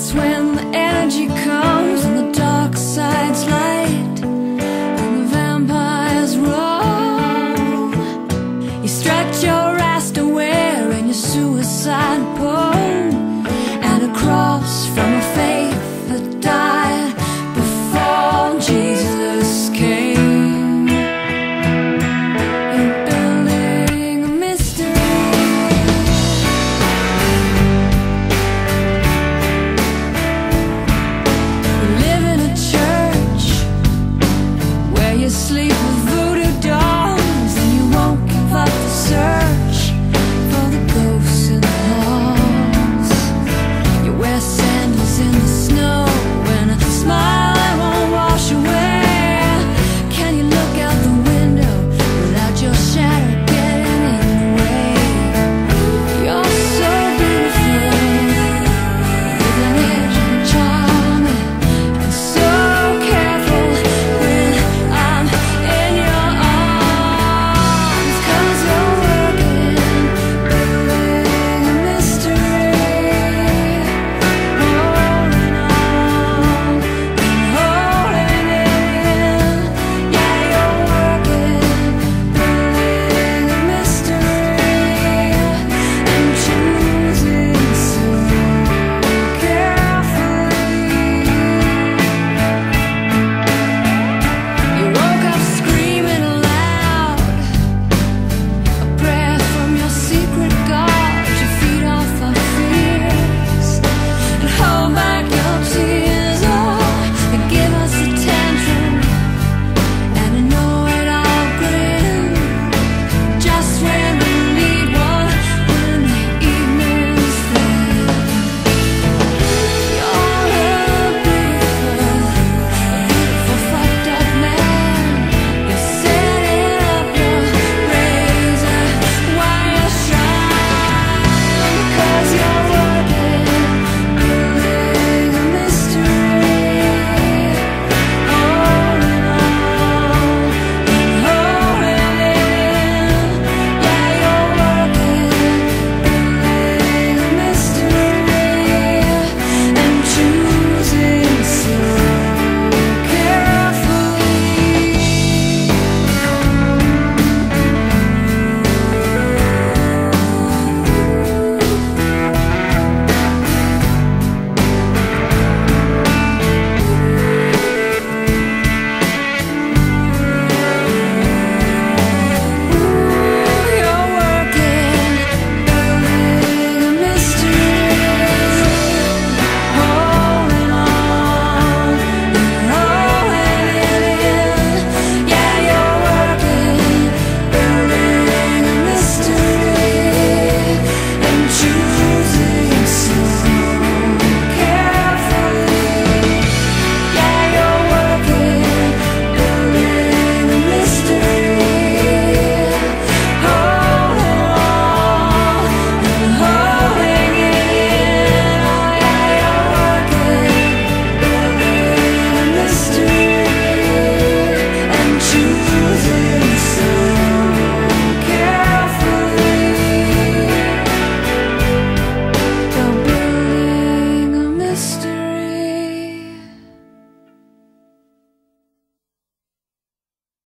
That's when the